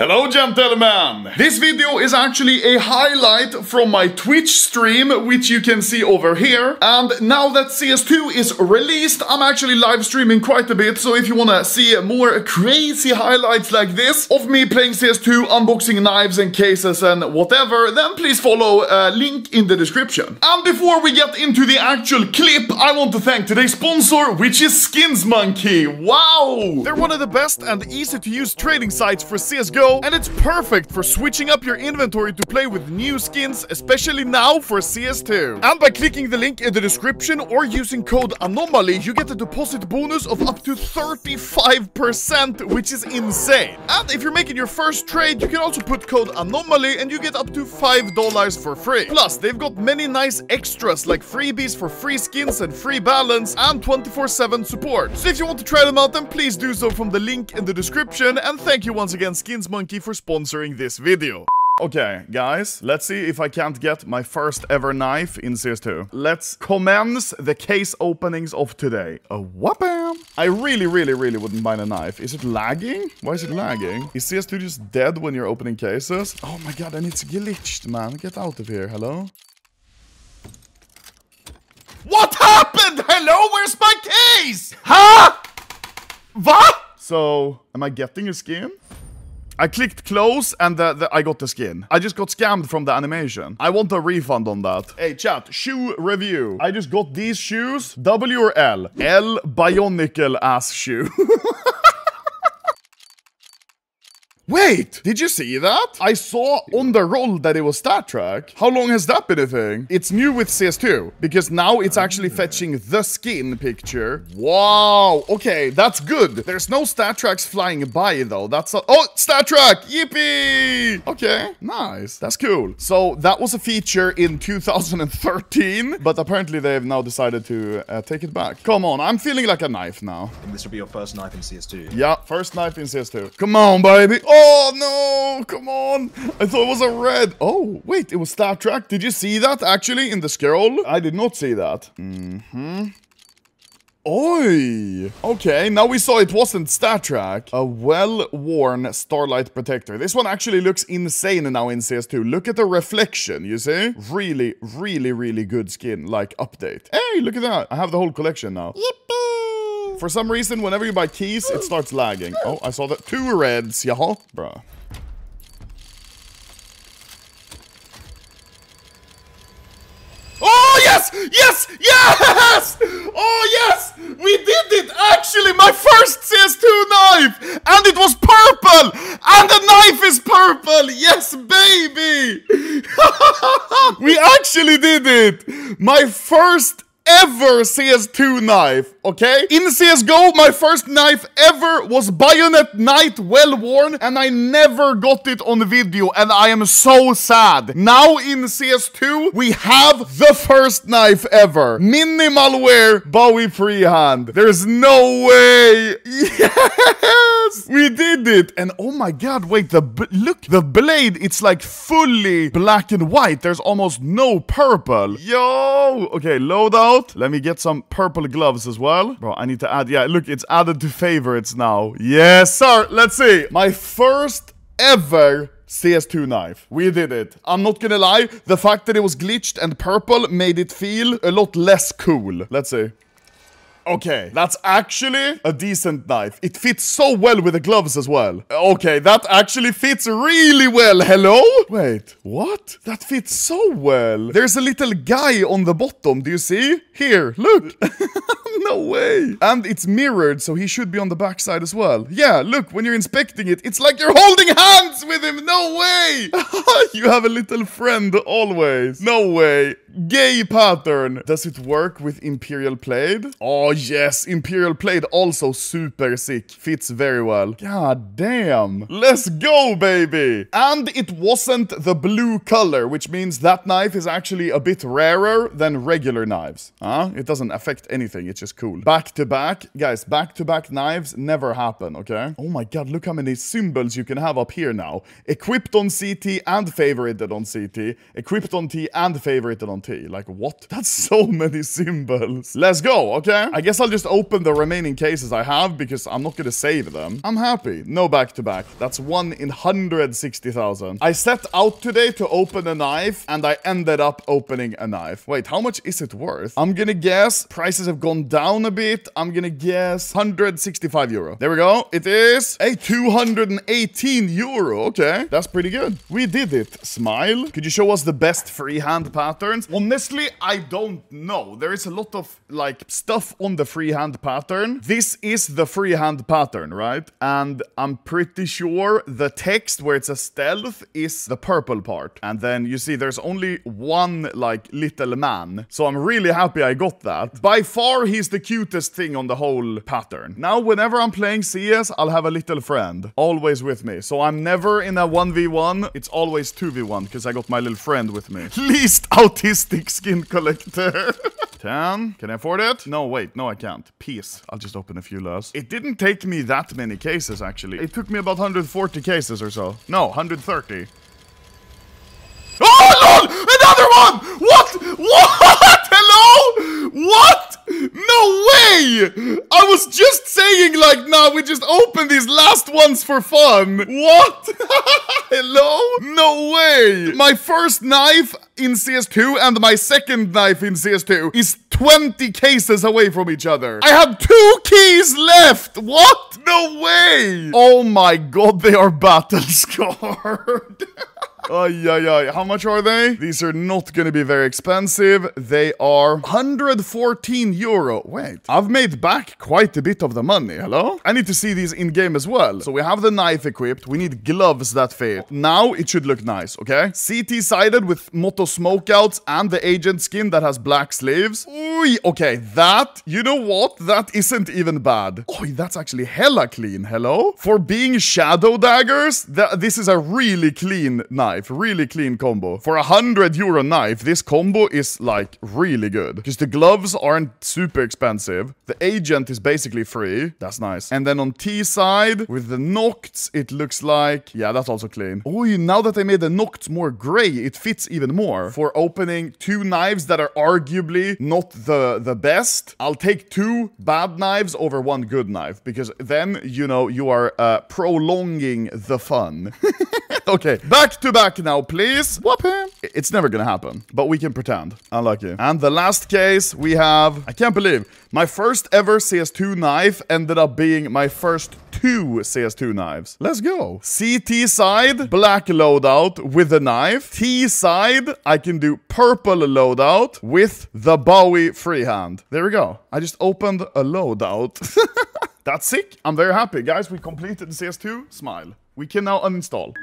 Hello gentlemen! This video is actually a highlight from my Twitch stream, which you can see over here. And now that CS2 is released, I'm actually live streaming quite a bit, so if you wanna see more crazy highlights like this of me playing CS2, unboxing knives and cases and whatever, then please follow uh, link in the description. And before we get into the actual clip, I want to thank today's sponsor, which is SkinsMonkey. Wow! They're one of the best and easy to use trading sites for CSGO and it's perfect for switching up your inventory to play with new skins, especially now for CS2. And by clicking the link in the description or using code ANOMALY, you get a deposit bonus of up to 35%, which is insane. And if you're making your first trade, you can also put code ANOMALY and you get up to $5 for free. Plus, they've got many nice extras like freebies for free skins and free balance and 24-7 support. So if you want to try them out, then please do so from the link in the description. And thank you once again, SkinsMonkey for sponsoring this video. Okay, guys, let's see if I can't get my first ever knife in CS2. Let's commence the case openings of today. A whoopam! I really, really, really wouldn't mind a knife. Is it lagging? Why is it lagging? Is CS2 just dead when you're opening cases? Oh my god, and it's glitched, man. Get out of here. Hello? What happened? Hello? Where's my case? Huh? What? So, am I getting a skin? I clicked close and the, the, I got the skin. I just got scammed from the animation. I want a refund on that. Hey, chat, shoe review. I just got these shoes. W or L? L Bionicle ass shoe. Wait, did you see that? I saw on the roll that it was StatTrak. How long has that been a thing? It's new with CS2, because now it's actually fetching the skin picture. Wow, okay, that's good. There's no StatTraks flying by though. That's a- Oh, StatTrak! Yippee! Okay, nice. That's cool. So that was a feature in 2013, but apparently they have now decided to uh, take it back. Come on, I'm feeling like a knife now. I think this will be your first knife in CS2. Yeah, first knife in CS2. Come on, baby. Oh, no. Come on. I thought it was a red. Oh, wait. It was StatTrak. Did you see that, actually, in the scroll? I did not see that. Mm-hmm. Oi! Okay, now we saw it wasn't StatTrak. A well-worn Starlight Protector. This one actually looks insane now in CS2. Look at the reflection, you see? Really, really, really good skin, like, update. Hey, look at that. I have the whole collection now. Yippee! For some reason, whenever you buy keys, it starts lagging. Oh, I saw that. Two reds, yaha. Bruh. Oh, yes! Yes! Yes! Oh, yes! We did it! Actually, my first CS2 knife! And it was purple! And the knife is purple! Yes, baby! we actually did it! My first ever CS2 knife, okay? In CSGO, my first knife ever was Bayonet Knight well worn, and I never got it on video, and I am so sad. Now in CS2, we have the first knife ever. Minimal Wear Bowie Freehand. There's no way. Yes! We did it! And oh my god, wait, the look, the blade, it's like fully black and white. There's almost no purple. Yo! Okay, loadout. Let me get some purple gloves as well. Bro, I need to add, yeah, look, it's added to favorites now. Yes, sir. Let's see. My first ever CS2 knife. We did it. I'm not gonna lie, the fact that it was glitched and purple made it feel a lot less cool. Let's see. Okay, that's actually a decent knife. It fits so well with the gloves as well. Okay, that actually fits really well. Hello? Wait, what? That fits so well. There's a little guy on the bottom. Do you see? Here, look. no way. And it's mirrored, so he should be on the backside as well. Yeah, look, when you're inspecting it, it's like you're holding hands with him. No way. you have a little friend always. No way. Gay pattern. Does it work with Imperial Plaid? Oh yes, Imperial Plaid also super sick. Fits very well. God damn. Let's go, baby. And it wasn't the blue color, which means that knife is actually a bit rarer than regular knives. Huh? It doesn't affect anything. It's just cool. Back to back. Guys, back to back knives never happen, okay? Oh my god, look how many symbols you can have up here now. Equipped on CT and favorited on CT. Equipped on T and favorited on Like, what? That's so many symbols. Let's go, okay? I guess I'll just open the remaining cases I have because I'm not gonna save them. I'm happy. No back-to-back. -back. That's one in 160,000. I set out today to open a knife and I ended up opening a knife. Wait, how much is it worth? I'm gonna guess prices have gone down a bit. I'm gonna guess 165 euro. There we go. It is a 218 euro. Okay, that's pretty good. We did it. Smile. Could you show us the best freehand patterns? Honestly, I don't know. There is a lot of like stuff on the freehand pattern. This is the freehand pattern, right? And I'm pretty sure the text where it's a stealth is the purple part. And then you see there's only one like little man. So I'm really happy I got that. By far, he's the cutest thing on the whole pattern. Now, whenever I'm playing CS, I'll have a little friend always with me. So I'm never in a 1v1. It's always 2v1 because I got my little friend with me. Least autistic skin collector. 10. Can I afford it? No, wait. No, I can't. Peace. I'll just open a few less. It didn't take me that many cases, actually. It took me about 140 cases or so. No, 130. Oh, lol! Another one! What? What? Hello? What? No way! I was just saying like, nah, we just open these last ones for fun. What? Hello? No way! My first knife in CS2 and my second knife in CS2 is 20 cases away from each other. I have two keys left! What? No way! Oh my god, they are battle scarred. Ay, ay, ay. How much are they? These are not gonna be very expensive. They are 114 euro. Wait, I've made back quite a bit of the money. Hello? I need to see these in-game as well. So we have the knife equipped. We need gloves that fit. Now it should look nice, okay? CT-sided with Moto smokeouts and the agent skin that has black sleeves. Ooh, okay, that, you know what? That isn't even bad. Oh, that's actually hella clean. Hello? For being shadow daggers, th this is a really clean knife knife. Really clean combo. For a 100 euro knife, this combo is like really good. Because the gloves aren't super expensive. The agent is basically free. That's nice. And then on T side, with the Nocts, it looks like... Yeah, that's also clean. Oh, now that they made the Nocts more gray, it fits even more. For opening two knives that are arguably not the, the best, I'll take two bad knives over one good knife. Because then, you know, you are uh, prolonging the fun. okay, back to back now, please. Whoop him. It's never gonna happen, but we can pretend. Unlucky. And the last case we have, I can't believe, my first ever CS2 knife ended up being my first two CS2 knives. Let's go. CT side, black loadout with the knife. T side, I can do purple loadout with the Bowie freehand. There we go. I just opened a loadout. That's sick. I'm very happy. Guys, we completed the CS2. Smile. We can now uninstall.